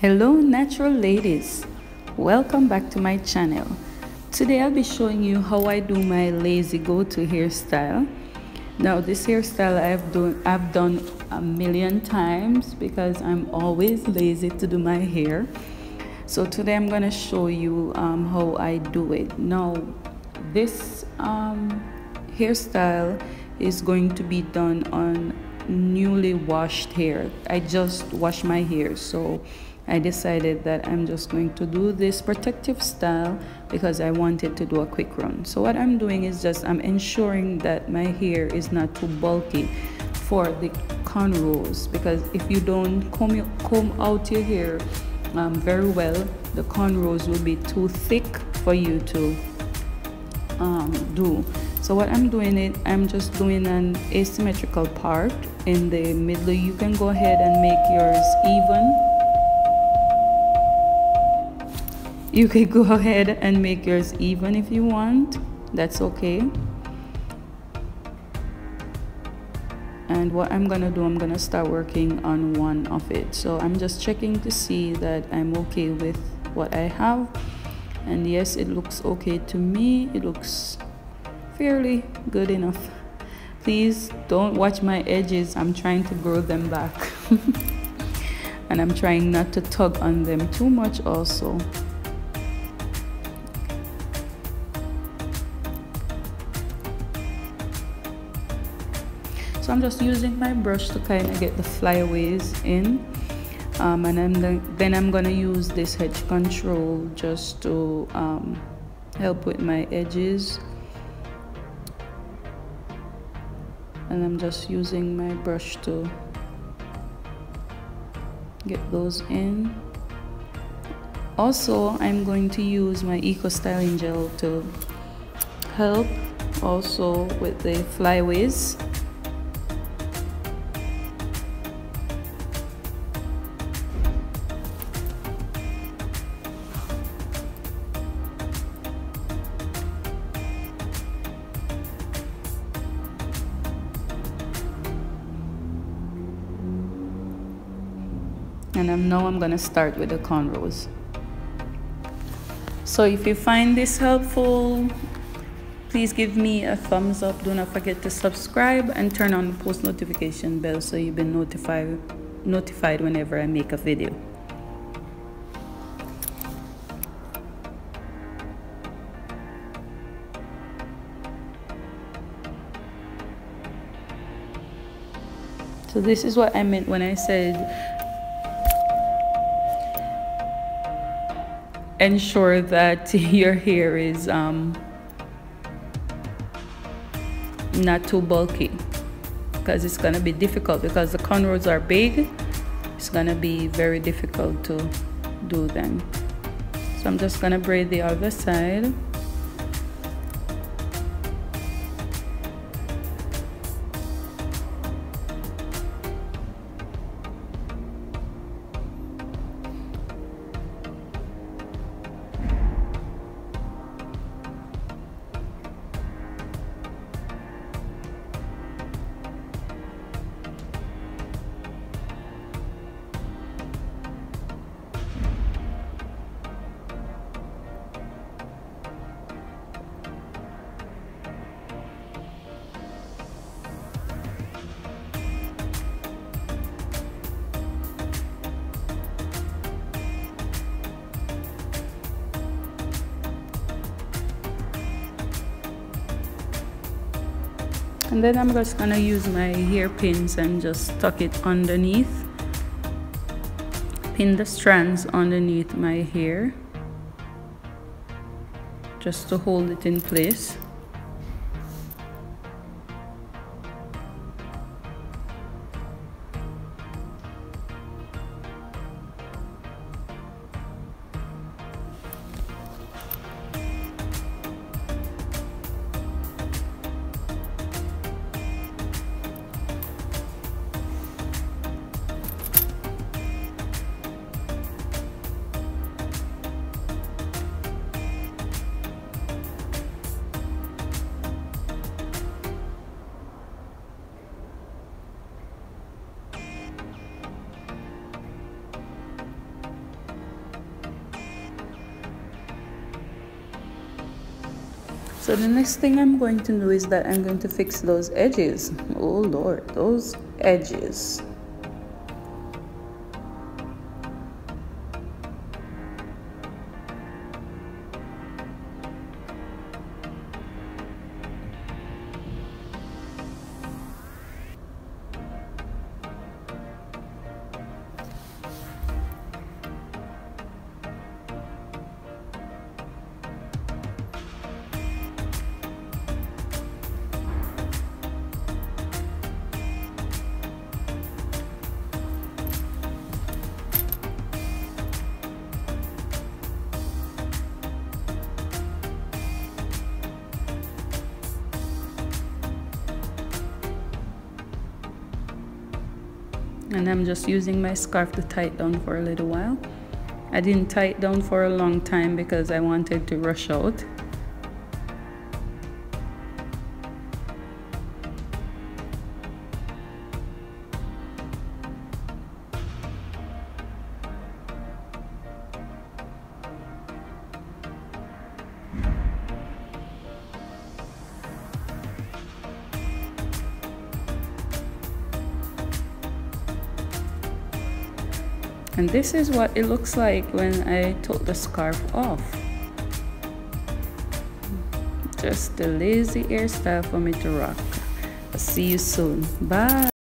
Hello natural ladies, welcome back to my channel. Today I'll be showing you how I do my lazy go-to hairstyle. Now this hairstyle I've done I've done a million times because I'm always lazy to do my hair. So today I'm gonna show you um, how I do it. Now this um, hairstyle is going to be done on newly washed hair. I just washed my hair so I decided that I'm just going to do this protective style because I wanted to do a quick run. So what I'm doing is just I'm ensuring that my hair is not too bulky for the cornrows because if you don't comb, comb out your hair um, very well, the cornrows will be too thick for you to um, do. So what I'm doing it, I'm just doing an asymmetrical part in the middle. You can go ahead and make yours even you can go ahead and make yours even if you want. That's okay. And what I'm gonna do I'm gonna start working on one of it. So I'm just checking to see that I'm okay with what I have. And yes it looks okay to me. It looks fairly good enough. Please don't watch my edges. I'm trying to grow them back. And I'm trying not to tug on them too much also so I'm just using my brush to kind of get the flyaways in. Um, and then, then I'm gonna use this edge control just to um, help with my edges. And I'm just using my brush to get those in. Also I'm going to use my eco styling gel to help also with the flyaways and I'm, now I'm gonna start with the cornrows. So if you find this helpful, please give me a thumbs up. Do not forget to subscribe and turn on the post notification bell so you've been notified notified whenever I make a video. So this is what I meant when I said ensure that your hair is um, not too bulky because it's gonna be difficult because the cornrows are big it's gonna be very difficult to do them. So I'm just gonna braid the other side and then I'm just gonna use my hairpins and just tuck it underneath. Pin the strands underneath my hair just to hold it in place So the next thing I'm going to do is that I'm going to fix those edges. Oh Lord, those edges. And I'm just using my scarf to tie it down for a little while. I didn't tie it down for a long time because I wanted to rush out and this is what it looks like when I took the scarf off. Just a lazy hairstyle for me to rock. See you soon. Bye